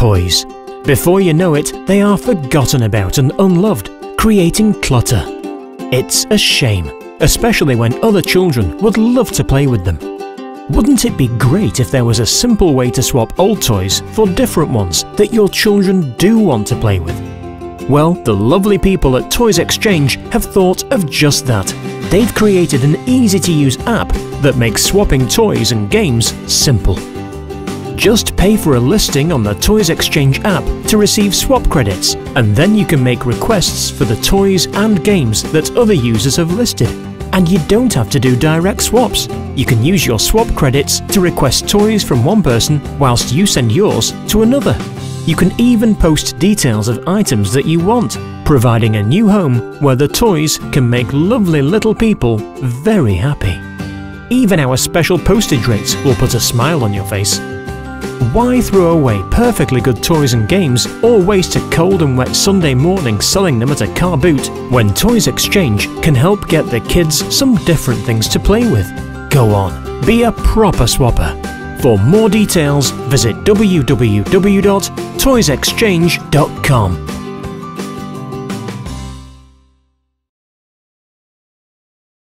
toys. Before you know it, they are forgotten about and unloved, creating clutter. It's a shame, especially when other children would love to play with them. Wouldn't it be great if there was a simple way to swap old toys for different ones that your children do want to play with? Well, the lovely people at Toyzxchange have thought of just that. They've created an easy-to-use app that makes swapping toys and games simple. Just pay for a listing on the Toyzxchange app to receive swap credits, and then you can make requests for the toys and games that other users have listed. And you don't have to do direct swaps. You can use your swap credits to request toys from one person whilst you send yours to another. You can even post details of items that you want, providing a new home where the toys can make lovely little people very happy. Even our special postage rates will put a smile on your face. Why throw away perfectly good toys and games or waste a cold and wet Sunday morning selling them at a car boot when Toyzxchange can help get the kids some different things to play with? Go on, be a proper swapper. For more details, visit www.toyzxchange.com.